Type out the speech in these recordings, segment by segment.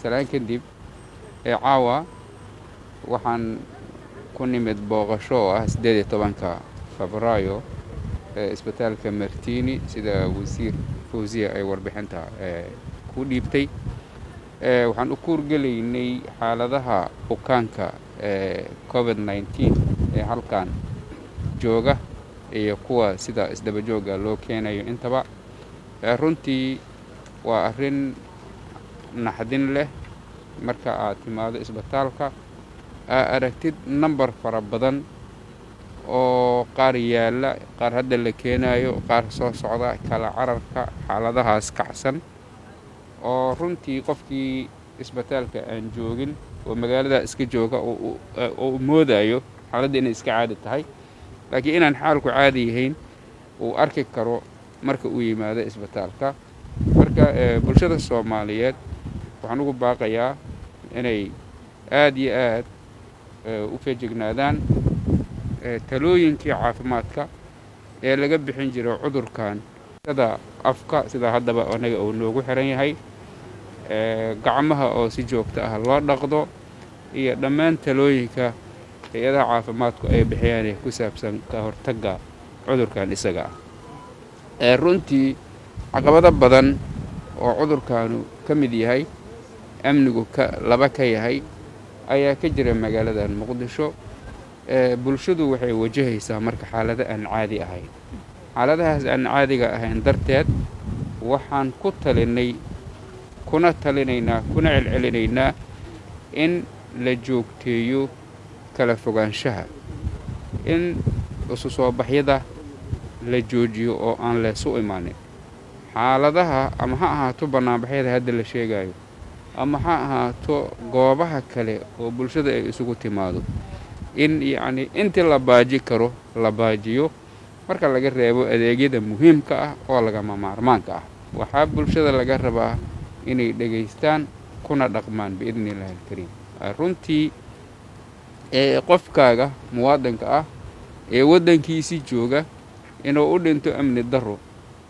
salaan kadib ee caawa waxaan ku nimid booqasho oo ah siddeed iyo tobanka febraayo ee isbitaalka martini sida wasiir fawsiya ay warbixinta ku dhiibtay. Waxaan u kuurgelaynay xaaladaha bukaanka ee covid nneteen ee halkan jooga iyo kuwa sida isdaba joogga loo keenayo intaba. Runtii waa arrin naxdin leh marka aad timaado isbitaalka aa aragtid namber fara badan oo qaar yaalla qaar hadda la keenayo qaar soo socda kala cararka xaaladahaas kacsan oo runtii qofkii isbitaalka aan joogin oo magaalada iska jooga oo u moodayo xaaladda inay iska caadi tahay. Laakiin inaan xaalku caadi yahayn uu arki karo marka uu yimaado isbitaalka. Marka bulshada soomaaliyeed waxaan ugu baaqayaa inay aad iyo aad u feejignaadaan talooyinkii caafimaadka ee laga bixin jiray cudurkan sida afka sida haddaba anaga uu noogu xiran yahay gacmaha oo si joogto ah loo dhaqdo iyo dhammaan talooyinka hay'adaha caafimaadku ay bixiyaan ee ku saabsan ka hortagga cudurkan isaga. Ah runtii caqabado badan oo cudurkaanu ka mid yahay amnigu laba ka yahay ayaa ka jira magaaladan muqdisho bulshadu waxay wajahaysaa marka xaalado aan caadi ahayn. Xaaladahaas aan caadiga ahayn darteed waxaan ku talinay kuna talinaynaa kuna celcelinaynaa in la joogteeyo kala fogaanshaha in isu soo baxyada la joojiyo oo aan leesu imaanin. Xaaladaha ama ha ahaato bannaanbaxyada hadda la sheegayo ama ha ahaato goobaha kale oo bulshada ay isugu timaado. In yacnii intii la baaji karo la baajiyo marka laga reebo adeegyada muhiimka ah oo lagama maarmaanka ah. Waxaa bulshada laga rabaa inay dhegaystaan kuna dhaqmaan biidni illaahi alkariim. Runtii ee qofkaaga muwaadinka ah ee waddankiisii jooga inuu u dhinto amni darro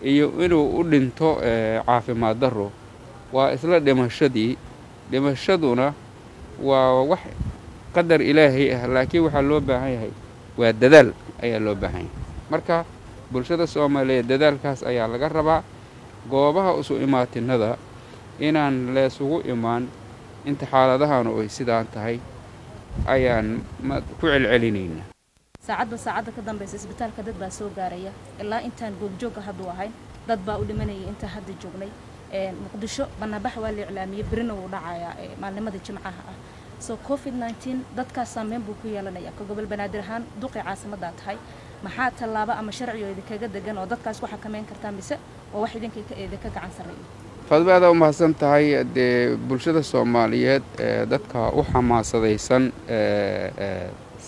iyo inuu u dhinto caafimaad darro waa isla dhimashadii. Dhimashaduna waa wax qadar ilaahay ah laakiin waxaa loo baahan yahay. Waa dadaal ayaa loo baahan yahay. Marka bulshada soomaaliyeed dadaalkaas ayaa laga rabaa goobaha isu imaatinada inaan leesugu imaan. Inta xaaladahanu ay sidaan tahay ayaan ku celcelinaynaa saacadba saacadda ka dambaysa isbitaalka dad baa soo gaaraya. Ilaa intaan goobjoogga hadduu ahayn dad baa u dhimanayay intaan hadda joognay muqdisho bannaanbax waa la iclaamiyey berina wuu dhacayaa maalnimadii jimcaha ah. So covid nneteen dadkaas saameyn buu ku yeelanaya. Ka gobol banaadir ahaan duqii caasimaddaa tahay. Maxaa tallaabo ama sharci oo idinkaga degan oo dadkaas ku xakameyn kartaa mise waa wax idinka gacan sarreeya? Fadba adaa u mahadsan tahay dee bulshada soomaaliyeed ee dadka u xamaasadaysan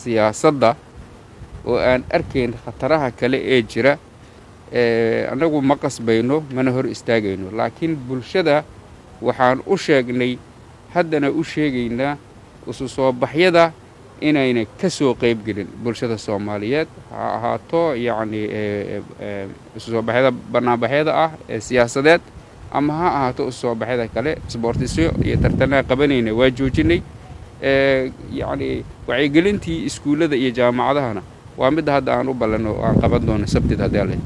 siyaasadda oo aan arkayn khataraha kale ee jira annagu ma qasbayno mana hor istaagayno. Laakiin bulshada waxaan u sheegnay haddana u sheegaynaa isu soo baxyada inayna ka soo qayb gelin bulshada soomaaliyeed. Ha ahaato yacnii isu soo baxyada bannaanbaxyada ah ee siyaasadeed ama ha ahaato isu soo baxyada kale sboortisyo iyo tartanaa qabanayna waa joojinay. Yacnii wacyigelintii iskuullada iyo jaamacadahana waa midda hadda aan u ballanno aan qaban doono sabtid haddii ale